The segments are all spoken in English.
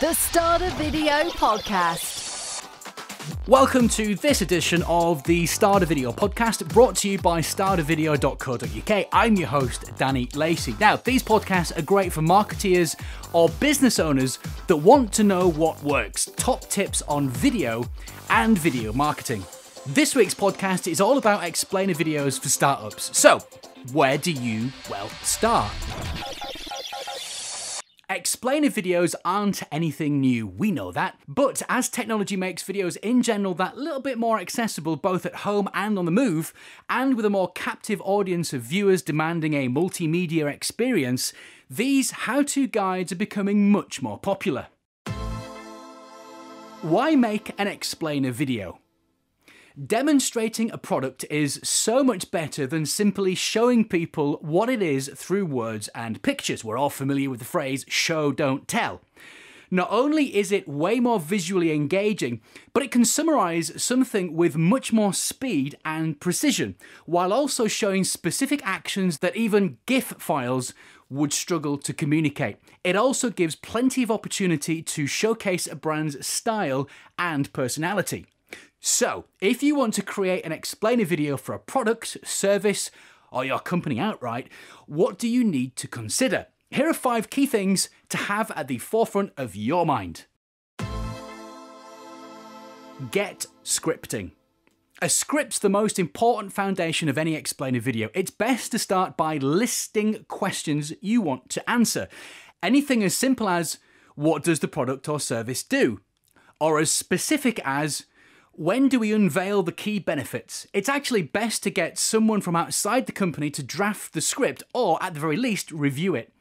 The Stada Video Podcast. Welcome to this edition of the Stada Video podcast brought to you by stadavideo.co.uk. I'm your host, Danny Lacey. Now, these podcasts are great for marketeers or business owners that want to know what works, top tips on video and video marketing. This week's podcast is all about explainer videos for startups. So, where do you, well, start? Explainer videos aren't anything new, we know that, but as technology makes videos in general that little bit more accessible both at home and on the move, and with a more captive audience of viewers demanding a multimedia experience, these how to guides are becoming much more popular. Why make an explainer video? Demonstrating a product is so much better than simply showing people what it is through words and pictures. We're all familiar with the phrase show, don't tell. Not only is it way more visually engaging, but it can summarize something with much more speed and precision, while also showing specific actions that even GIF files would struggle to communicate. It also gives plenty of opportunity to showcase a brand's style and personality. So, if you want to create an explainer video for a product, service, or your company outright, what do you need to consider? Here are five key things to have at the forefront of your mind. Get scripting. A script's the most important foundation of any explainer video. It's best to start by listing questions you want to answer. Anything as simple as, what does the product or service do? Or as specific as, when do we unveil the key benefits? It's actually best to get someone from outside the company to draft the script or, at the very least, review it.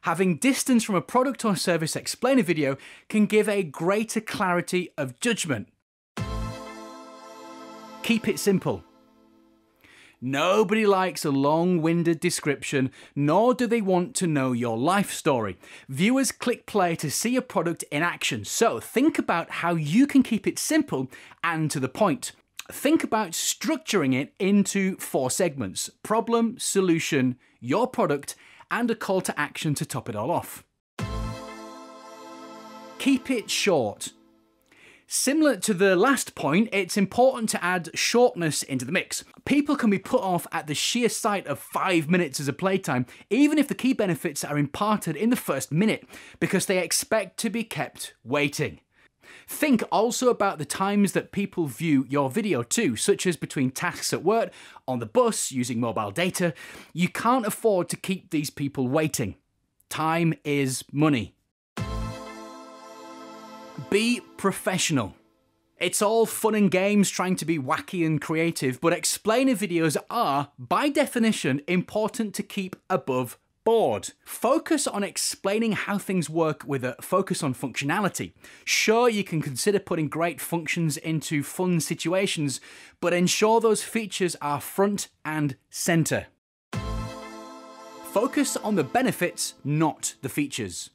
Having distance from a product or service explainer video can give a greater clarity of judgment. Keep it simple. Nobody likes a long winded description, nor do they want to know your life story. Viewers click play to see a product in action, so think about how you can keep it simple and to the point. Think about structuring it into four segments problem, solution, your product, and a call to action to top it all off. Keep it short. Similar to the last point, it's important to add shortness into the mix. People can be put off at the sheer sight of five minutes as a playtime, even if the key benefits are imparted in the first minute, because they expect to be kept waiting. Think also about the times that people view your video too, such as between tasks at work, on the bus, using mobile data. You can't afford to keep these people waiting. Time is money. Be professional. It's all fun and games trying to be wacky and creative, but explainer videos are, by definition, important to keep above board. Focus on explaining how things work with a focus on functionality. Sure, you can consider putting great functions into fun situations, but ensure those features are front and center. Focus on the benefits, not the features.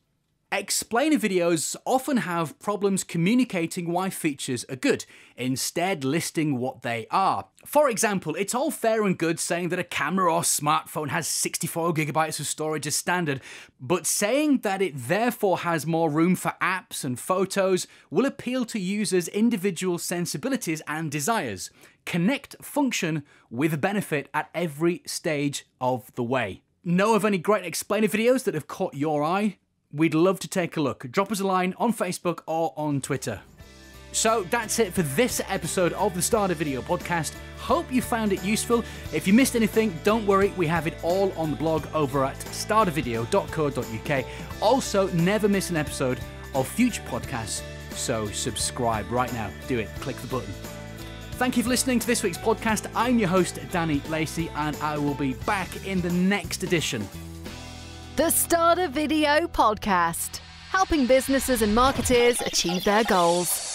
Explainer videos often have problems communicating why features are good, instead listing what they are. For example, it's all fair and good saying that a camera or smartphone has 64GB of storage as standard, but saying that it therefore has more room for apps and photos will appeal to users' individual sensibilities and desires. Connect function with benefit at every stage of the way. Know of any great explainer videos that have caught your eye? We'd love to take a look. Drop us a line on Facebook or on Twitter. So that's it for this episode of the Stada Video Podcast. Hope you found it useful. If you missed anything, don't worry, we have it all on the blog over at stadavideo.co.uk. Also, never miss an episode of future podcasts, so subscribe right now. Do it, click the button. Thank you for listening to this week's podcast. I'm your host, Danny Lacey, and I will be back in the next edition. The Stada Video Podcast. Helping businesses and marketers achieve their goals.